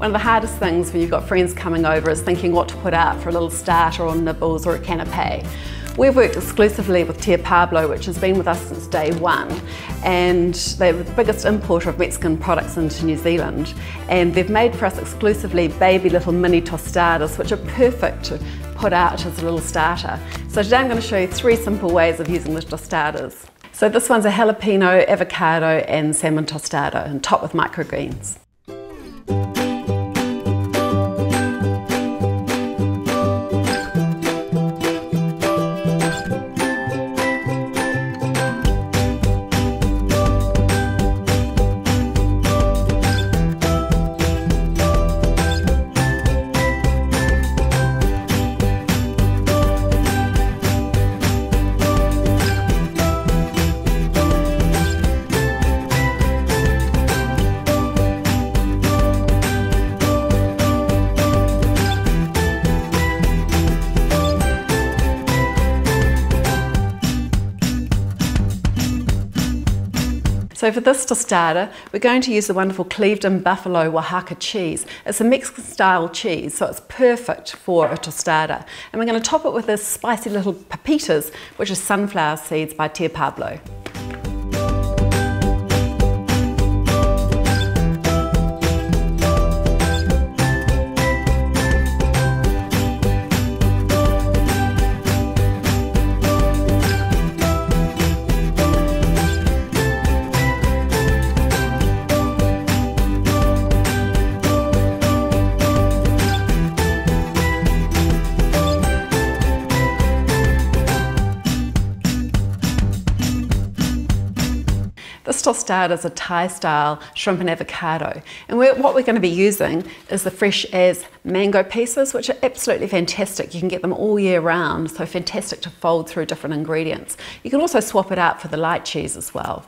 One of the hardest things when you've got friends coming over is thinking what to put out for a little starter or nibbles or a canapé. We've worked exclusively with Tio Pablo, which has been with us since day one, and they're the biggest importer of Mexican products into New Zealand. And they've made for us exclusively baby little mini tostadas, which are perfect to put out as a little starter. So today I'm going to show you three simple ways of using the tostadas. So this one's a jalapeno, avocado and salmon tostada and topped with microgreens. So for this tostada, we're going to use the wonderful Clevedon Buffalo Oaxaca cheese. It's a Mexican style cheese, so it's perfect for a tostada. And we're going to top it with this spicy little pepitas, which is sunflower seeds by Tio Pablo. This will start as a Thai style shrimp and avocado. And we're, what we're going to be using is the fresh as mango pieces, which are absolutely fantastic. You can get them all year round, so fantastic to fold through different ingredients. You can also swap it out for the light cheese as well.